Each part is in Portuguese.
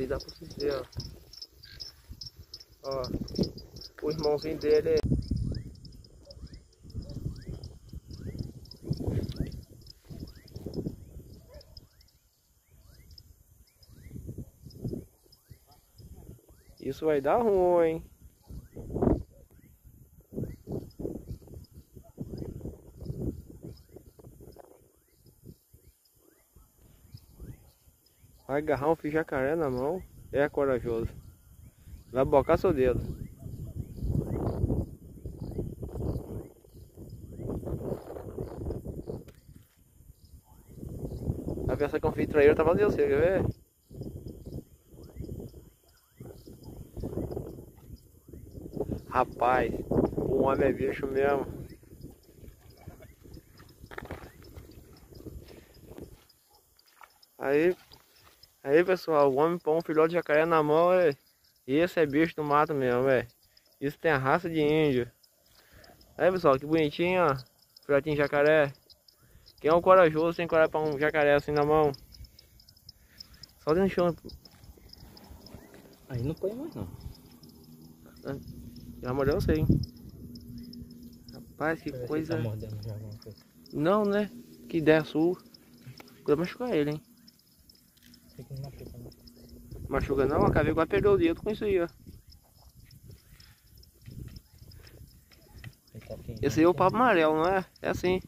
aí dá pra você ver, ó. Ó, o irmãozinho dele é... Isso vai dar ruim. Vai agarrar um jacaré na mão, é corajoso. Vai bocar seu dedo. Pensar que um fio traíra tá fazendo você, quer ver? Rapaz, o homem é bicho mesmo. Aí, aí pessoal, o homem põe um filhote de jacaré na mão, é, esse é bicho do mato mesmo, é. Isso tem a raça de índio. Aí pessoal, que bonitinho, ó. Filhotinho de jacaré. Quem é um corajoso tem coragem para um jacaré assim na mão? Só do chão. Aí não põe mais não. Já mordeu você, hein? Rapaz, que Parece coisa. Que tá mordendo. Não, né? Que ideia sua. Cuida machucar ele, hein? Sei não machuca, não, a caveira vai perder o dedo com isso aí, ó. Esse aí é o papo amarelo, não é? É assim.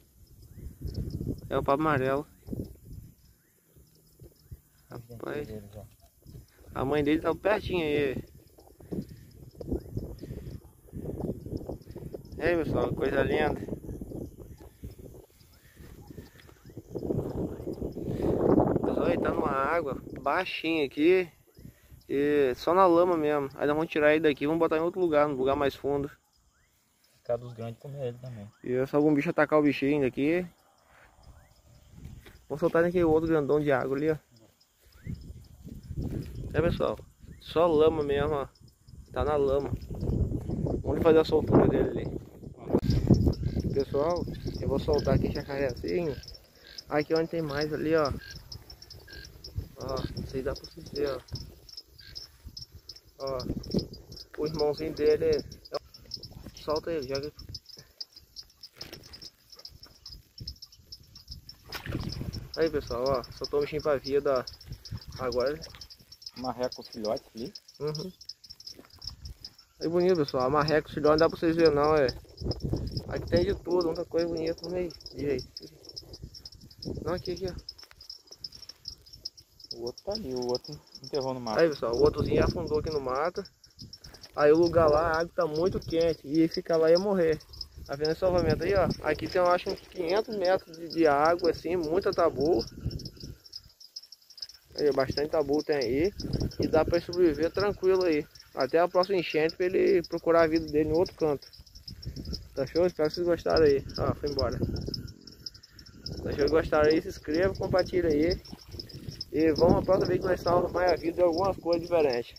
É o papo amarelo. Rapaz, a mãe dele tá pertinho aí. Aí, pessoal, coisa linda. Pessoal, ele tá numa água baixinha aqui. E só na lama mesmo. Aí nós vamos tirar ele daqui e vamos botar em outro lugar, num lugar mais fundo. Cada dos grandes comer ele também. E só algum bicho atacar o bichinho daqui. Vamos soltar naquele outro grandão de água ali, ó. É pessoal, só lama mesmo, ó. Tá na lama. Vamos fazer a soltura dele ali. Pessoal, eu vou soltar aqui jacarezinho. Aqui onde tem mais ali, ó. Ó, isso aí dá pra vocês ver, ó. Ó, o irmãozinho dele é... Solta ele, joga ele Aí pessoal, ó, soltou o bichinho pra vida agora. Marreco os filhotes ali. Uhum. Aí bonito pessoal, a marreca, filhote não dá pra vocês verem não, é. Aqui tem de tudo, muita coisa bonita meio. Direito. Não, aqui, aqui, ó. O outro tá ali, o outro enterrou no mato. Aí pessoal, o outrozinho afundou aqui no mato. Aí o lugar lá, a água tá muito quente e ficar lá ia morrer. Tá vendo esse salvamento aí, ó? Aqui tem, eu acho, uns 500 metros de, de água, assim, muita tabu. Aí, bastante tabu tem aí. E dá pra ele sobreviver tranquilo aí. Até a próxima enchente pra ele procurar a vida dele em outro canto. Tá show? Espero que vocês gostaram aí. Ó, foi embora. Tá show? Gostaram aí? Se inscreva, compartilha aí. E vamos a próxima vez que nós salvamos mais vida de algumas coisas diferentes.